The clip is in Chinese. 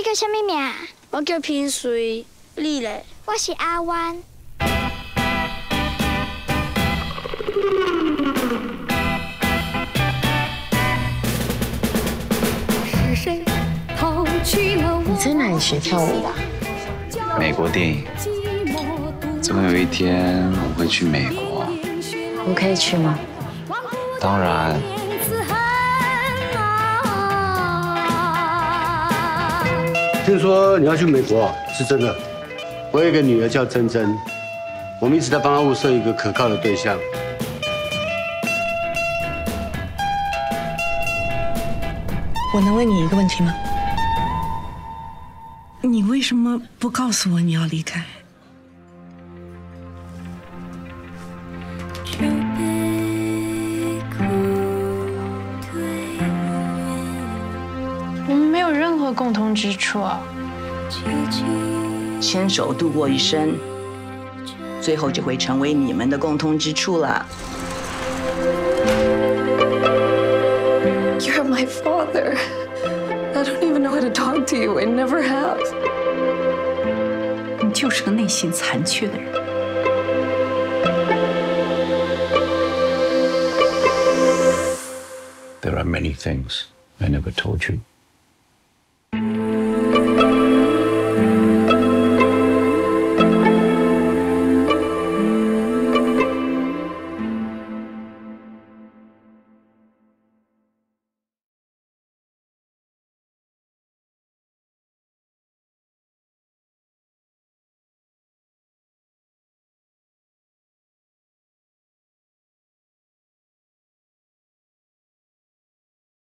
你叫什么名？我叫平水，你嘞？我是阿弯。你在哪里学跳舞的？美国电影。总有一天我会去美国。我可以去吗？当然。听说你要去美国，是真的。我有一个女儿叫珍珍，我们一直在帮她物色一个可靠的对象。我能问你一个问题吗？你为什么不告诉我你要离开？共同之处啊！牵手度过一生，最后就会成为你们的共通之处了。You're my father. I don't even know how to talk to you. I never have. 你就是个内心残缺的人。There are many things I never told you.